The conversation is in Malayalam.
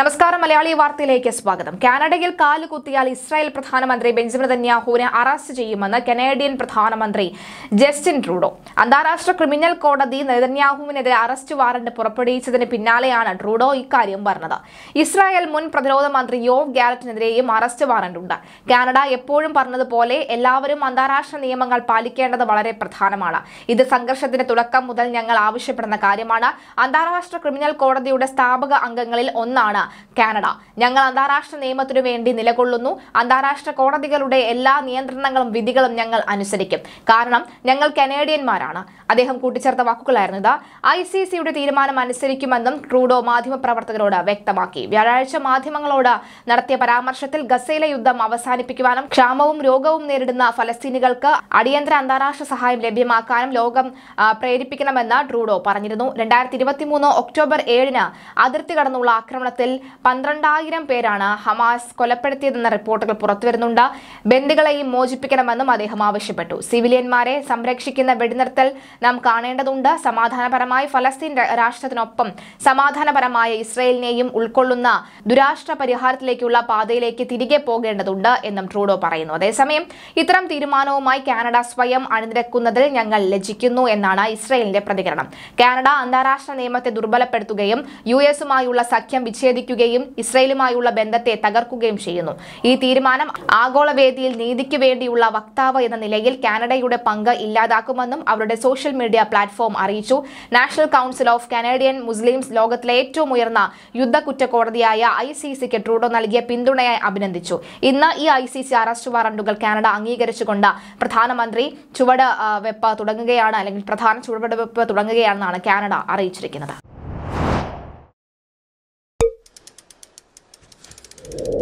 നമസ്കാരം മലയാളി വാർത്തയിലേക്ക് സ്വാഗതം. കാനഡയിൽ കാലുകുത്തിയാൽ ഇസ്രായേൽ പ്രധാനമന്ത്രി ബെഞ്ചമിൻ നെതന്യാഹുവിനെ അറസ്റ്റ് ചെയ്യുമെന്ന് കനേഡിയൻ പ്രധാനമന്ത്രി ജസ്റ്റിൻ ട്രൂഡോ. അന്താരാഷ്ട്ര ക്രിമിനൽ കോടതി നെതന്യാഹുവിനെതിരെ അറസ്റ്റ് വാറന്റ് പുറപ്പെടുവിച്ചതിന് പിന്നാലെയാണ് ട്രൂഡോ ഇക്കാര്യം പറഞ്ഞത്. ഇസ്രായേൽ മുൻ പ്രതിരോധ മന്ത്രി യോവ് ഗാലറ്റിനെതിരെയും അറസ്റ്റ് വാറന്റ് ഉണ്ട് കാനഡ എപ്പോഴും പറഞ്ഞതുപോലെ എല്ലാവരും അന്താരാഷ്ട്ര നിയമങ്ങൾ പാലിക്കേണ്ടത് വളരെ പ്രധാനമാണ്. ഇത് സംഘർഷത്തിന്റെ തുടക്കം മുതൽ ഞങ്ങൾ ആവശ്യപ്പെടുന്ന കാര്യമാണ്. അന്താരാഷ്ട്ര ക്രിമിനൽ കോടതിയുടെ സ്ഥാപക അംഗങ്ങളിൽ ഒന്നാണ് കാനഡ. ഞങ്ങൾ അന്താരാഷ്ട്ര നിയമത്തിനു വേണ്ടി നിലകൊള്ളുന്നു. അന്താരാഷ്ട്ര കോടതികളുടെ എല്ലാ നിയന്ത്രണങ്ങളും വിധികളും ഞങ്ങൾ അനുസരിക്കും. കാരണം ഞങ്ങൾ കനേഡിയന്മാരാണ്. അദ്ദേഹം കൂട്ടിച്ചേർത്ത വാക്കുകളായിരുന്നു ഇത്. ഐ സി സിയുടെ തീരുമാനം അനുസരിക്കുമെന്നും ട്രൂഡോ മാധ്യമപ്രവർത്തകരോട് വ്യക്തമാക്കി. വ്യാഴാഴ്ച മാധ്യമങ്ങളോട് നടത്തിയ പരാമർശത്തിൽ ഗസയിലെ യുദ്ധം അവസാനിപ്പിക്കുവാനും ക്ഷാമവും രോഗവും നേരിടുന്ന ഫലസ്തീനികൾക്ക് അടിയന്തര അന്താരാഷ്ട്ര സഹായം ലഭ്യമാക്കാനും ലോകം പ്രേരിപ്പിക്കണമെന്ന് ട്രൂഡോ പറഞ്ഞിരുന്നു. രണ്ടായിരത്തി ഇരുപത്തിമൂന്ന് ഒക്ടോബർ ഏഴിന് അതിർത്തി കടന്നുള്ള ആക്രമണത്തിൽ പന്ത്രണ്ടായിരം പേരാണ് ഹമാസ് കൊലപ്പെടുത്തിയതെന്ന റിപ്പോർട്ടുകൾ പുറത്തുവരുന്നുണ്ട്. ബന്ദികളെയും മോചിപ്പിക്കണമെന്നും അദ്ദേഹം ആവശ്യപ്പെട്ടു. സിവിലിയന്മാരെ സംരക്ഷിക്കുന്ന വെടിനിർത്തൽ നാം കാണേണ്ടതുണ്ട്. സമാധാനപരമായി ഫലസ്തീൻ രാഷ്ട്രത്തിനൊപ്പം സമാധാനപരമായ ഇസ്രയേലിനെയും ഉൾക്കൊള്ളുന്ന ദുരാഷ്ട്ര പരിഹാരത്തിലേക്കുള്ള പാതയിലേക്ക് തിരികെ പോകേണ്ടതുണ്ട് എന്നും ട്രൂഡോ പറയുന്നു. അതേസമയം ഇത്തരം തീരുമാനവുമായി കാനഡ സ്വയം അണിനിരക്കുന്നതിൽ ഞങ്ങൾ ലജ്ജിക്കുന്നു എന്നാണ് ഇസ്രയേലിന്റെ പ്രതികരണം. കാനഡ അന്താരാഷ്ട്ര നിയമത്തെ ദുർബലപ്പെടുത്തുകയും യു എസുമായുള്ള സഖ്യം വിച്ഛേദിക്കുകയും ഇസ്രയേലുമായുള്ള ബന്ധത്തെ തകർക്കുകയും ചെയ്യുന്നു. ഈ തീരുമാനം ആഗോളവേദിയിൽ നീതിക്ക് വേണ്ടിയുള്ള വക്താവ് എന്ന നിലയിൽ കാനഡയുടെ പങ്ക് ഇല്ലാതാക്കുമെന്നും അവരുടെ സോഷ്യൽ മീഡിയ പ്ലാറ്റ്ഫോം അറിയിച്ചു. National council of Canadian Muslims ലോകത്തിലെ ഏറ്റവും ഉയർന്ന യുദ്ധ കുറ്റക്കോടതിയായ ഐ സി സിക്ക് ട്രൂഡോ നൽകിയ പിന്തുണയെ അഭിനന്ദിച്ചു. ഇന്ന് ഈ ഐ സി സി അറസ്റ്റ് വാറണ്ടുകൾ കാനഡ അംഗീകരിച്ചുകൊണ്ട് പ്രധാനമന്ത്രി ചുവട് വെപ്പ് തുടങ്ങുകയാണ് അല്ലെങ്കിൽ പ്രധാന ചുവടുവെപ്പ് തുടങ്ങുകയാണെന്നാണ് കാനഡ അറിയിച്ചിരിക്കുന്നത്. you